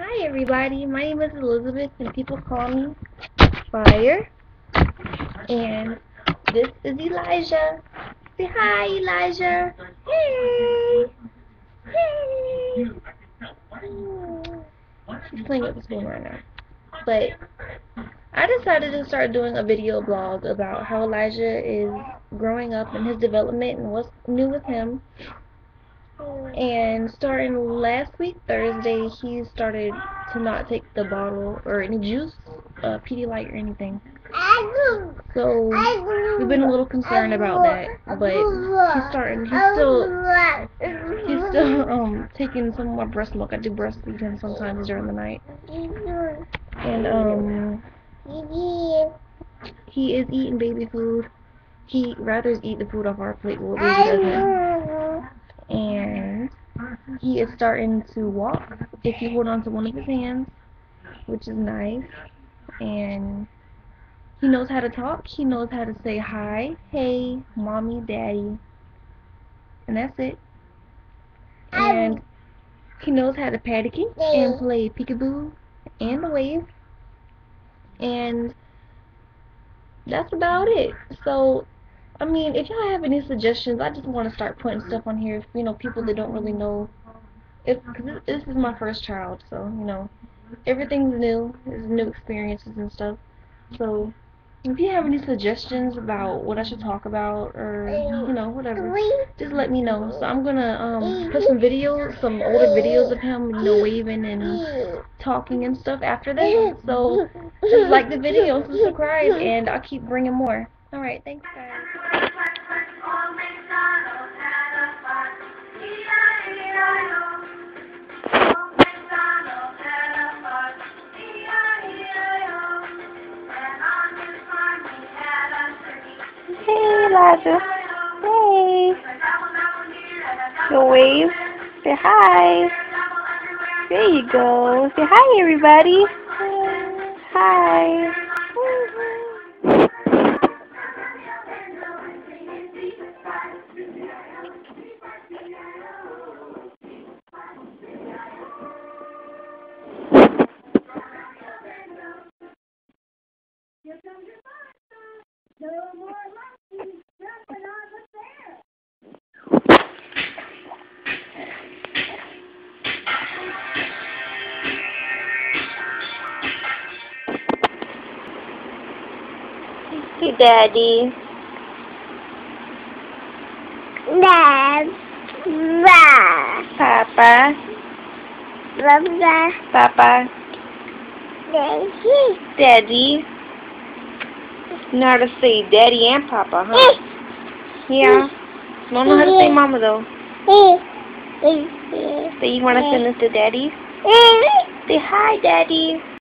Hi everybody, my name is Elizabeth and people call me Phire. And this is Elijah. Say hi Elijah. Hey! Hey! He's playing with his phone right now. But I decided to start doing a video blog about how Elijah is growing up and his development and what's new with him and starting last week Thursday he started to not take the bottle or any juice, uh, Pedialyte or anything. So we've been a little concerned about that, but he's starting. He's still he's still um taking some more breast milk. I do breastfeed him sometimes during the night, and um he is eating baby food. He rather eat the food off our plate, what baby doesn't. Is starting to walk if you hold on to one of his hands, which is nice. And he knows how to talk. He knows how to say hi, hey, mommy, daddy. And that's it. And he knows how to patty cake and play peekaboo and the wave. And that's about it. So I mean, if y'all have any suggestions, I just want to start putting stuff on here. You know, people that don't really know. Cause this is my first child, so you know, everything's new. There's new experiences and stuff. So, if you have any suggestions about what I should talk about, or you know, whatever, just let me know. So I'm gonna um put some videos, some older videos of him, you know, waving and talking and stuff after that. So just like the video, subscribe, and I'll keep bringing more. All right, thanks guys. Hey, Elijah. Hey. Go wave. Say hi. There you go. Say hi, everybody. Hi. Hey, Daddy. Dad. Ba. Papa. Baba. Papa. Daddy. Daddy. You know how to say Daddy and Papa, huh? Eh. Yeah. Don't know how to say Mama though. Eh. Eh. So you want to send this to Daddy? Say hi, Daddy.